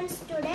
friends, today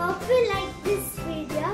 Hope you like this video.